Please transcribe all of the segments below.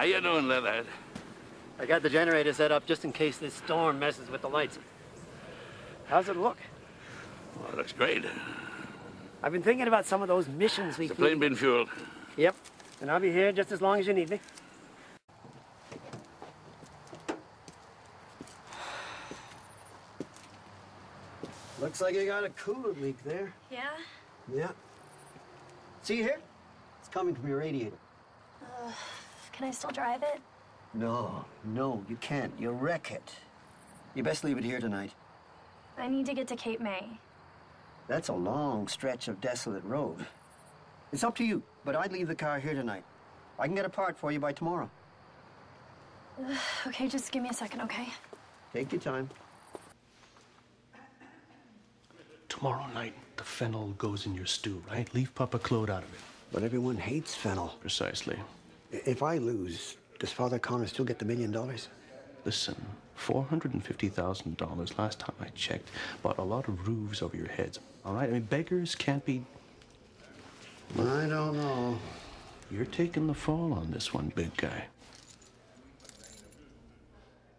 How you doing, Leatherhead? I got the generator set up just in case this storm messes with the lights. How's it look? Well, it looks great. I've been thinking about some of those missions we The plane been fueled. Yep. And I'll be here just as long as you need me. Looks like you got a coolant leak there. Yeah? Yeah. See here? It's coming from your radiator. Uh, can I still drive it? No, no, you can't. You'll wreck it. You best leave it here tonight. I need to get to Cape May. That's a long stretch of desolate road. It's up to you, but I'd leave the car here tonight. I can get a part for you by tomorrow. Okay, just give me a second, okay? Take your time. Tomorrow night, the fennel goes in your stew, right? Leave Papa Claude out of it. But everyone hates fennel. Precisely. If I lose, does Father Connor still get the million dollars? Listen, $450,000 last time I checked bought a lot of roofs over your heads. All right? I mean, beggars can't be. I don't know. You're taking the fall on this one, big guy.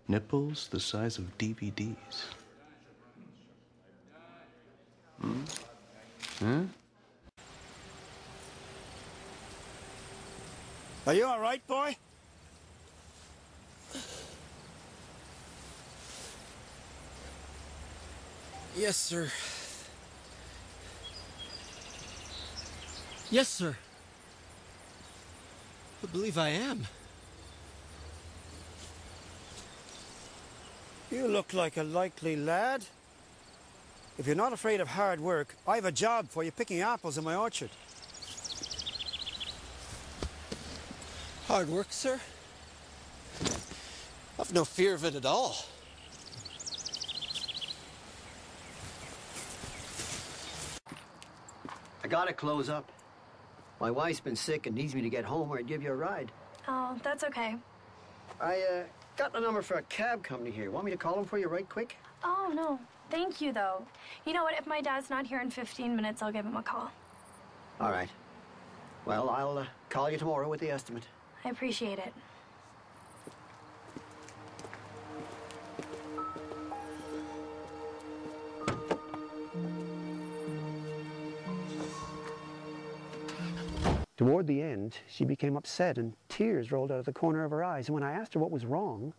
Nipples the size of DVDs. Hmm? Huh? Are you all right, boy? Yes, sir. Yes, sir. I believe I am. You look like a likely lad. If you're not afraid of hard work, I have a job for you picking apples in my orchard. Hard work, sir? I've no fear of it at all. I gotta close up. My wife's been sick and needs me to get home or I'd give you a ride. Oh, that's okay. I, uh, got the number for a cab company here. Want me to call them for you right quick? Oh, no. Thank you, though. You know what? If my dad's not here in 15 minutes, I'll give him a call. All right. Well, I'll uh, call you tomorrow with the estimate. I appreciate it. Toward the end, she became upset and tears rolled out of the corner of her eyes. And when I asked her what was wrong,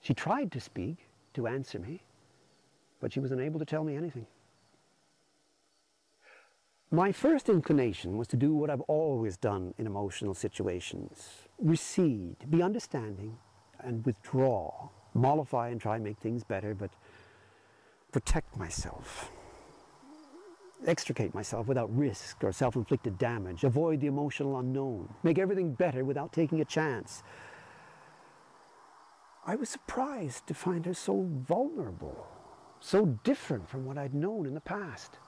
she tried to speak, to answer me, but she was unable to tell me anything. My first inclination was to do what I've always done in emotional situations recede, be understanding, and withdraw, mollify and try and make things better, but protect myself extricate myself without risk or self inflicted damage, avoid the emotional unknown, make everything better without taking a chance. I was surprised to find her so vulnerable, so different from what I'd known in the past.